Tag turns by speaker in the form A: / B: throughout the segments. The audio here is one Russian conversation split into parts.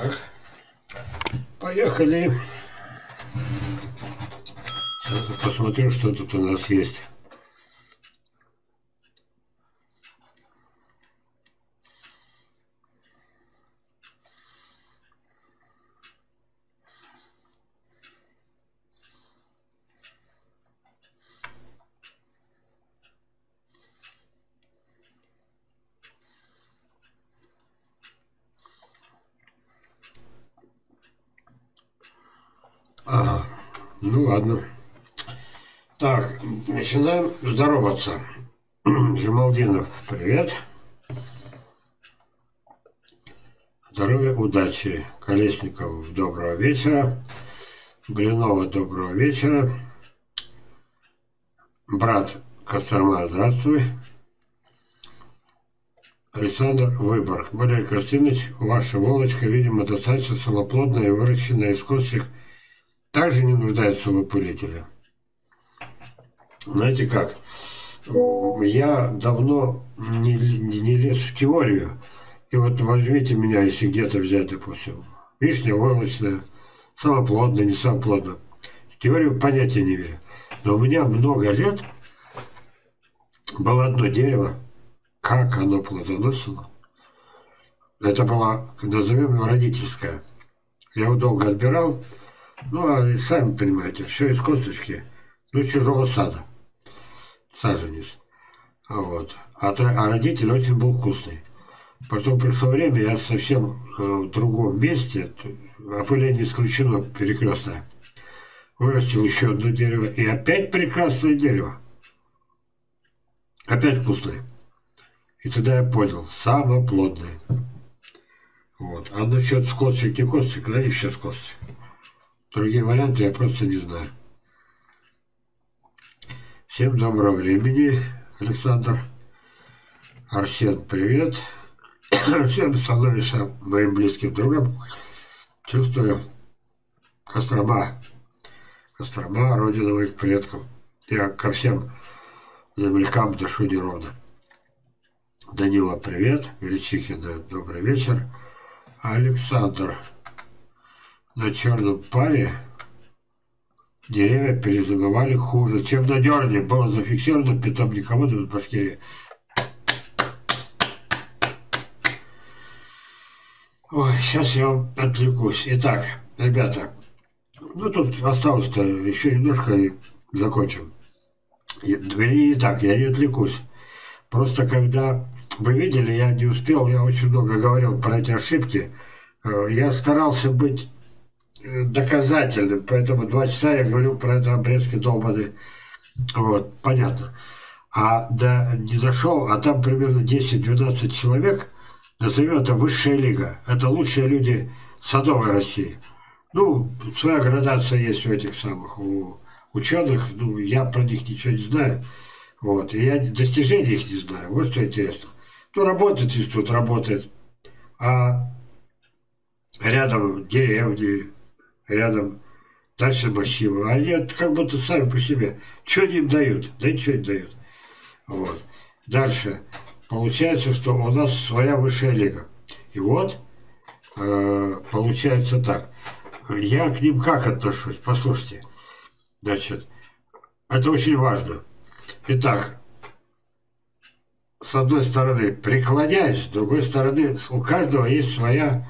A: Так, поехали. Сейчас посмотрю, что тут у нас есть. Ага, ну ладно. Так, начинаем здороваться. Жемалдинов, привет. Здоровья, удачи. Колесников, доброго вечера. Блинова, доброго вечера. Брат Костерма, здравствуй. Александр Выборг. Валерий Костинович, ваша волочка, видимо, достаточно самоплодная и выращенная из косточек – также не нуждается в выпылителе. Знаете как? Я давно не, не, лез в теорию. И вот возьмите меня, если где-то взять, допустим, вишня войлочная, самоплодная, не самоплодная. Теорию понятия не имею. Но у меня много лет было одно дерево, как оно плодоносило. Это было, назовем его, родительское. Я его долго отбирал, ну, а сами понимаете, все из косточки, ну, чужого сада, саженец. Вот. А, а родитель очень был вкусный. Потом пришло время, я совсем э, в другом месте, опыление исключено перекрестное, вырастил еще одно дерево, и опять прекрасное дерево. Опять вкусное. И тогда я понял, самое плодное. Вот. А насчет с косточек, не косточек, да, еще с косточек. Другие варианты я просто не знаю. Всем доброго времени, Александр. Арсен, привет. Всем становишься моим близким другом. Чувствую Кострома. Кострома, родина моих предков. Я ко всем землякам дышу неровно. Данила, привет. Величихина, добрый вечер. Александр, на черном паре деревья перезимовали хуже, чем на дерне. Было зафиксировано питомниководом в Башкирии. Ой, сейчас я отвлекусь. Итак, ребята, ну тут осталось-то еще немножко и закончим. Вернее, не так, я не отвлекусь. Просто когда вы видели, я не успел, я очень много говорил про эти ошибки. Э, я старался быть доказательным, поэтому два часа я говорил про это обрезки долбаны. Вот, понятно. А да, не дошел, а там примерно 10-12 человек, назовем это высшая лига. Это лучшие люди садовой России. Ну, своя градация есть у этих самых, у ученых, ну, я про них ничего не знаю. Вот, и я достижений их не знаю. Вот что интересно. Ну, работает институт, работает. А рядом деревни, рядом дальше массива. А они как будто сами по себе. Что они им дают? Да ничего не дают. Вот. Дальше. Получается, что у нас своя высшая лига. И вот, э, получается так. Я к ним как отношусь? Послушайте. Значит, это очень важно. Итак, с одной стороны преклоняюсь, с другой стороны у каждого есть своя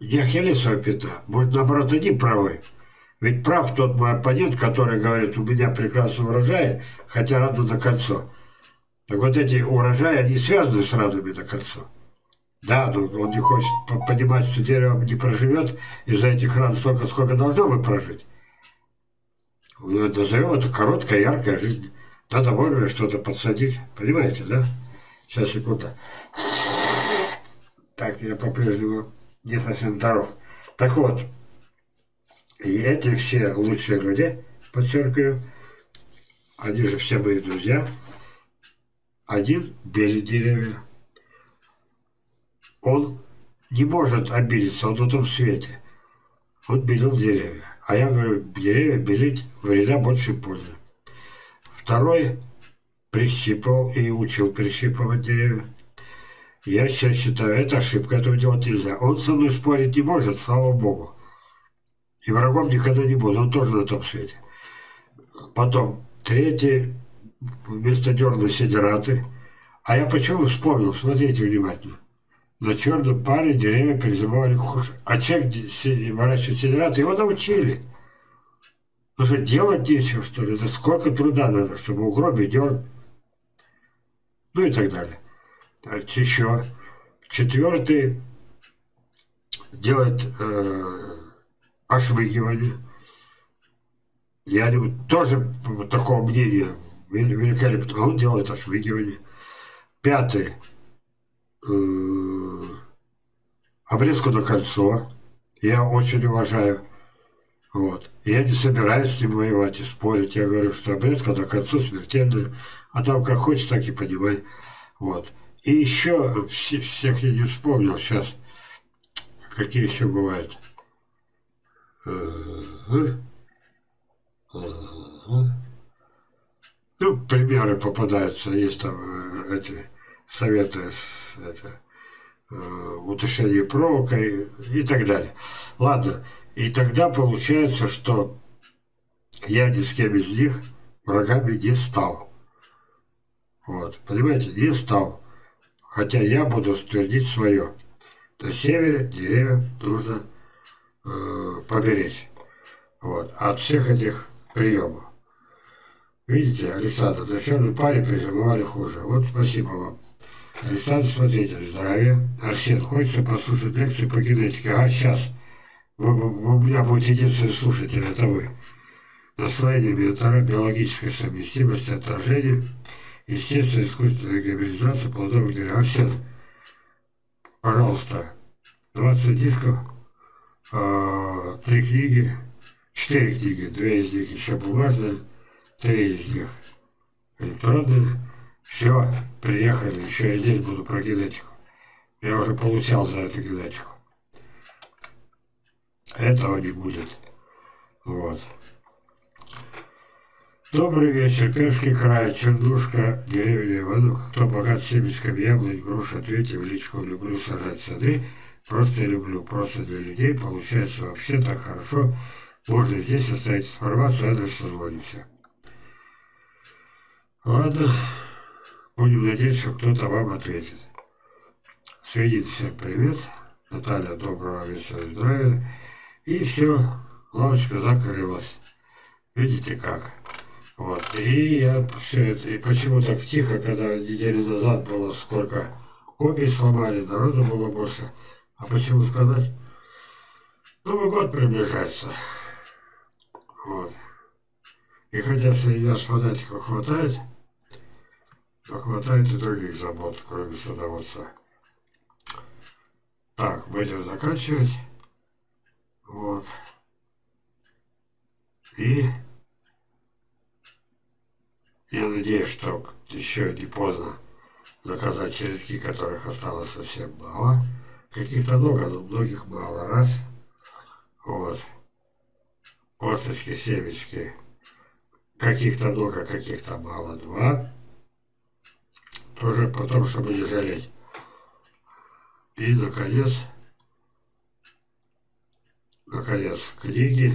A: не ахиллесова пята. Может, наоборот, они правы. Ведь прав тот мой оппонент, который говорит, у меня прекрасный урожай, хотя рано на кольцо. Так вот эти урожаи, они связаны с радами на кольцо. Да, но он не хочет понимать, что дерево не проживет из-за этих ран столько, сколько должно бы прожить. Ну, назовем это короткая, яркая жизнь. Надо вовремя что-то подсадить. Понимаете, да? Сейчас, секунду. Так, я по-прежнему не совсем здоров. Так вот, и эти все лучшие люди, подчеркиваю, они же все мои друзья, один белит деревья. Он не может обидеться, он в том свете. Он белил деревья. А я говорю, деревья белить вреда больше пользы. Второй прищипывал и учил прищипывать деревья. Я сейчас считаю, это ошибка, этого делать нельзя. Он со мной спорить не может, слава богу. И врагом никогда не буду, он тоже на том свете. Потом, третий, вместо дерна сидераты. А я почему вспомнил, смотрите внимательно. На черном паре деревья перезимовали хуже. А человек выращивает сидераты, его научили. Ну что, делать нечего, что ли? Это сколько труда надо, чтобы угробить делать. Ну и так далее. Еще. Четвертый делает э, ошвыгивание. Я тоже такого мнения великолепно. Он делает ошвыгивание. Пятый. Э, обрезку на кольцо. Я очень уважаю. Вот. Я не собираюсь с ним воевать и спорить. Я говорю, что обрезка на концу смертельная. А там как хочешь, так и понимай. Вот. И еще, всех я не вспомнил сейчас, какие еще бывают. Ну, примеры попадаются, есть там э, эти советы, это, э, утешение проволокой и так далее. Ладно, и тогда получается, что я ни с кем из них врагами не стал. Вот, понимаете, не стал. Хотя я буду ствердить свое. На севере деревья нужно э, поберечь. Вот, от всех этих приемов. Видите, Александр, на черной паре прижимали хуже. Вот спасибо вам. Александр, смотрите, здравия. Арсен, хочется послушать лекции по генетике? Ага, сейчас у меня будет единственный слушатель, это вы. Наслоение биотара, биологическая совместимость, отторжение, естественная искусственная гибридизация плодовых деревьев. Арсен, пожалуйста, 20 дисков, э, три книги, четыре книги, две из них еще бумажные, три из них электронные. Все, приехали, еще я здесь буду про генетику. Я уже получал за эту генетику. Этого не будет. Вот. Добрый вечер. Пермский край, Чернушка, деревня Иванух. Кто богат семечками яблонь, груш, ответьте в личку. Люблю сажать сады. Просто люблю. Просто для людей. Получается вообще так хорошо. Можно здесь оставить информацию, адрес созвонимся. Ладно. Будем надеяться, что кто-то вам ответит. Сведите всем привет. Наталья, доброго вечера, здравия. И все, лавочка закрылась. Видите как? Вот. И я все это, и почему так тихо, когда неделю назад было сколько копий сломали, народу было больше. А почему сказать? Новый год приближается. Вот. И хотя среди нас фанатиков хватает, то хватает и других забот, кроме судоводства. Так, будем заканчивать. Вот. И я надеюсь, что еще не поздно заказать чередки, которых осталось совсем мало. Каких-то много, но многих мало. Раз. Вот. Косточки, семечки. Каких-то много, каких-то мало. Два. Тоже потом, чтобы не жалеть. И, наконец, наконец, книги.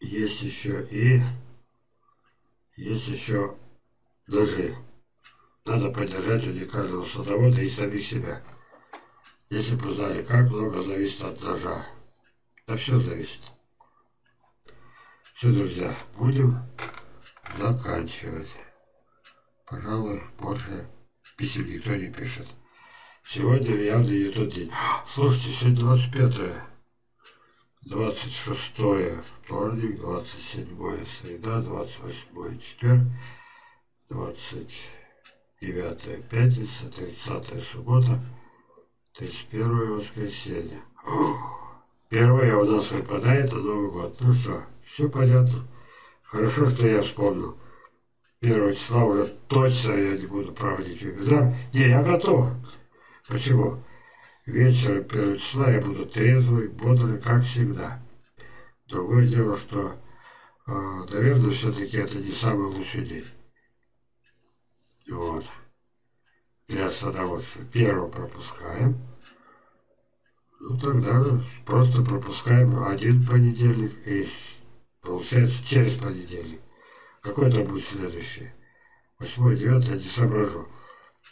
A: Есть еще и есть еще ножи. Надо поддержать уникального садовода и самих себя. Если бы знали, как много зависит от ножа. Да все зависит. Все, друзья, будем заканчивать. Пожалуй, больше писем никто не пишет. Сегодня явно не тот день. Слушайте, сегодня 25 26 вторник, 27 среда, 28 четверг, 29 пятница, 30 суббота, 31 воскресенье. Первое у нас выпадает на Новый год. Ну что, все понятно. Хорошо, что я вспомнил. Первого числа уже точно я не буду проводить вебинар. Не, я готов. Почему? Вечером первого числа я буду трезвый, бодрый, как всегда. Другое дело, что, э, наверное, все-таки это не самый лучший день. Вот. для садоводства. Первого пропускаем. Ну, тогда просто пропускаем один понедельник и получается через понедельник. Какой там будет следующий? Восьмой, девятый, я не соображу.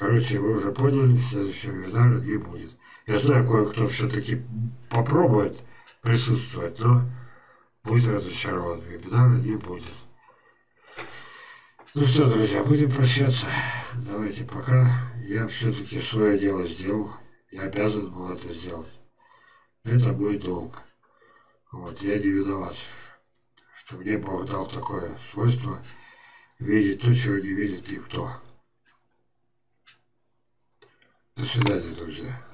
A: Короче, вы уже поняли, следующего вебинара не будет. Я знаю, кое-кто все-таки попробует присутствовать, но будет разочарован. Вебинара не будет. Ну что, друзья, будем прощаться. Давайте пока. Я все-таки свое дело сделал. Я обязан был это сделать. Это мой долг. Вот, я не виноват, что мне Бог дал такое свойство видеть то, чего не видит никто. До свидания, друзья.